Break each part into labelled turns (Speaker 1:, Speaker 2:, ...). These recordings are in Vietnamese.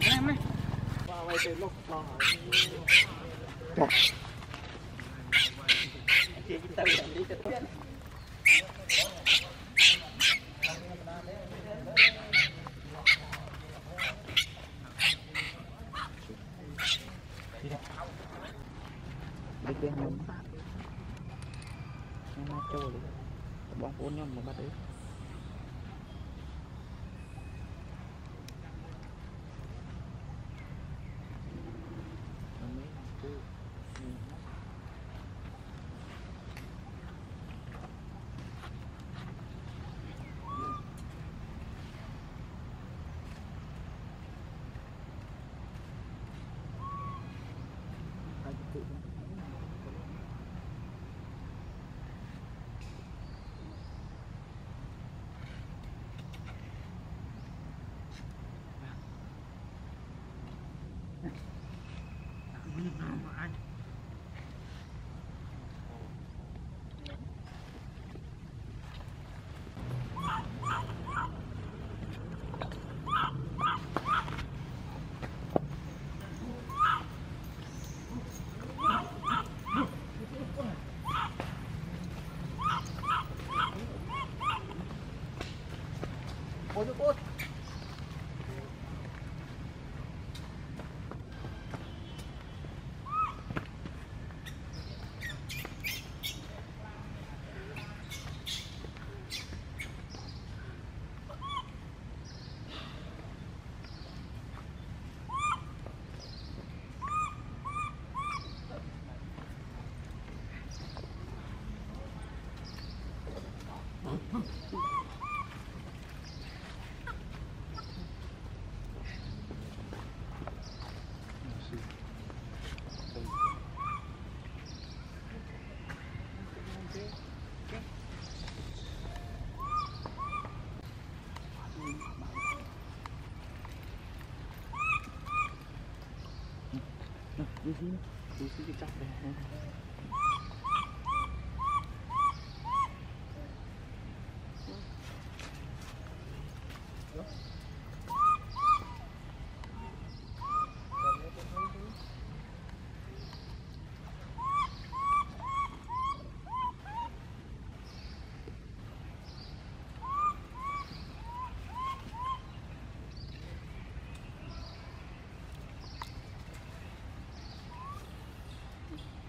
Speaker 1: Em เป็นโรคอดบอกเจ๊กินตะเวนดีจะเพื่
Speaker 2: Đi đi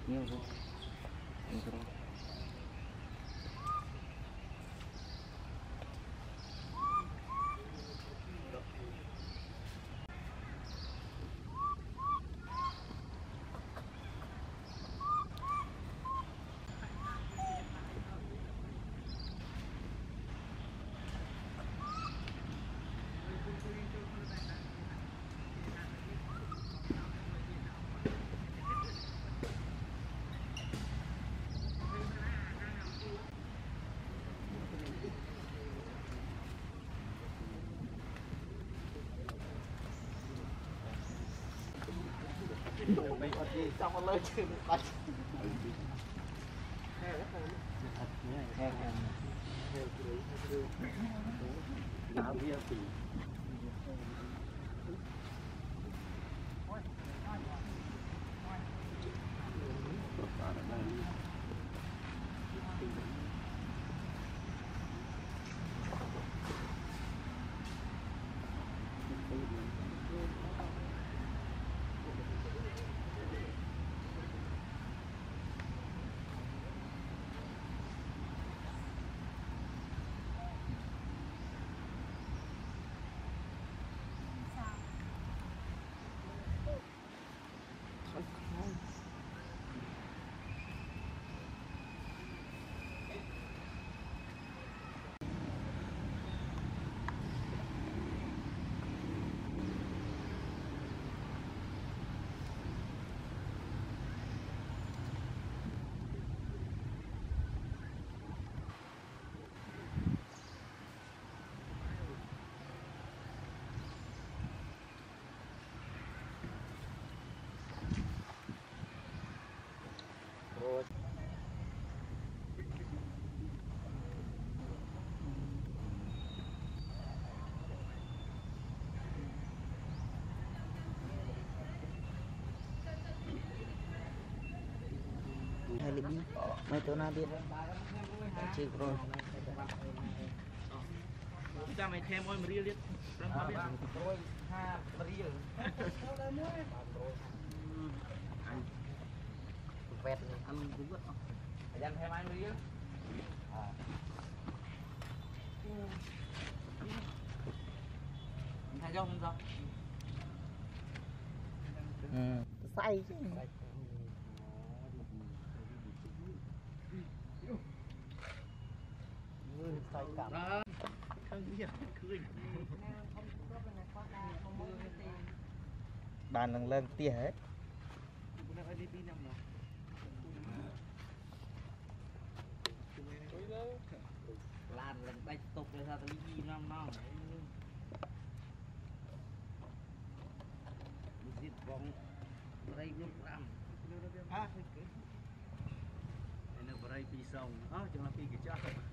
Speaker 3: Мне уже не
Speaker 2: จับมันเลยถึง
Speaker 1: ไป
Speaker 3: น้ำเบี้ยสี
Speaker 1: lebih Macam mana dia Cik bro Kita main thêm ôi meriel liệt Berapa biết Rồi ha meriel Anh Vẹt Anh cũng biết không Anh thêm anh meriel À Thấy không không? Ừ.
Speaker 4: យក
Speaker 2: ម្
Speaker 1: មឃើញវាឃើញ
Speaker 4: បាននឹងលើងទៀសហ៎ខ
Speaker 1: ្ញុំឲ្យពីណាមកឡានឡើងដាច់ຕົកលើថាតលី2ណាំមកនេះទៀតបងប្រៃនោះ5អានៅប្រៃ2សងអស់ចំណុច2កញ្ចក់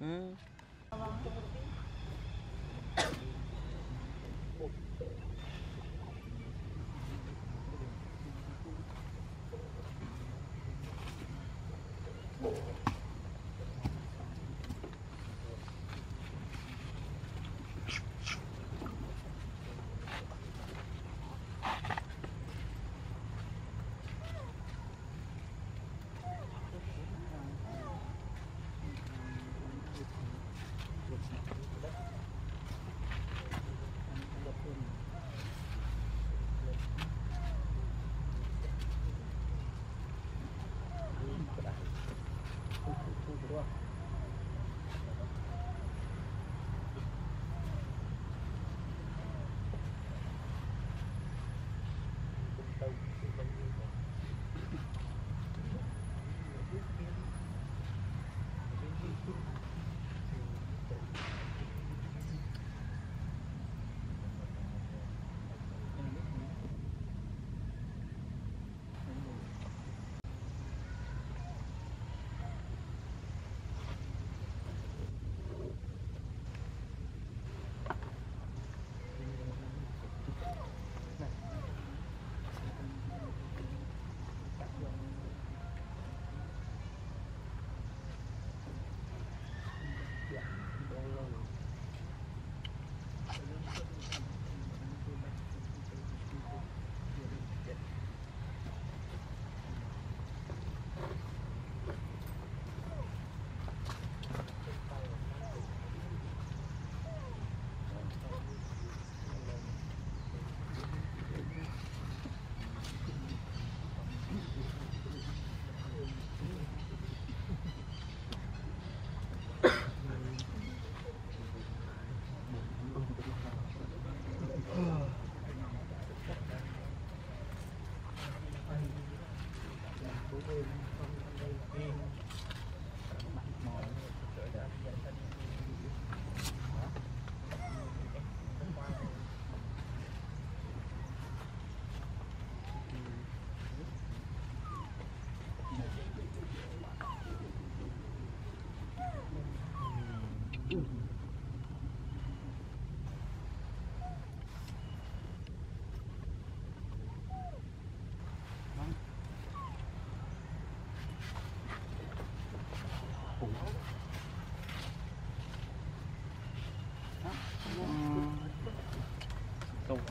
Speaker 2: ừ. 多。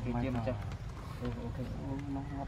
Speaker 3: kia kia một trăm
Speaker 2: ok.
Speaker 3: Nó ngập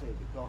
Speaker 3: Xe 高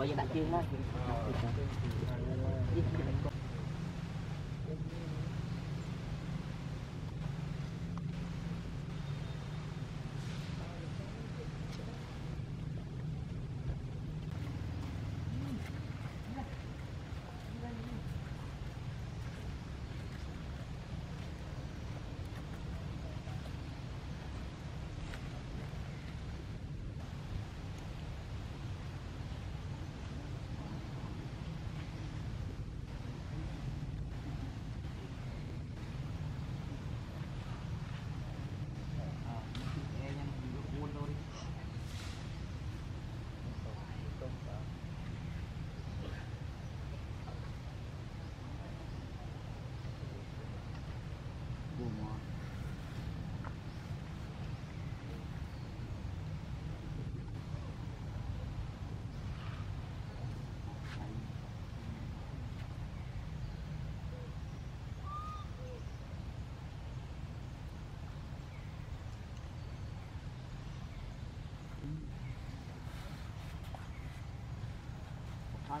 Speaker 1: bởi vì đặt chiên đó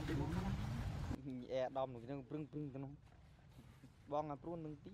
Speaker 2: ពីមុំណាអេអាដាមនឹងព្រឹងព្រឹងទៅនោះបងអាព្រួននឹងទី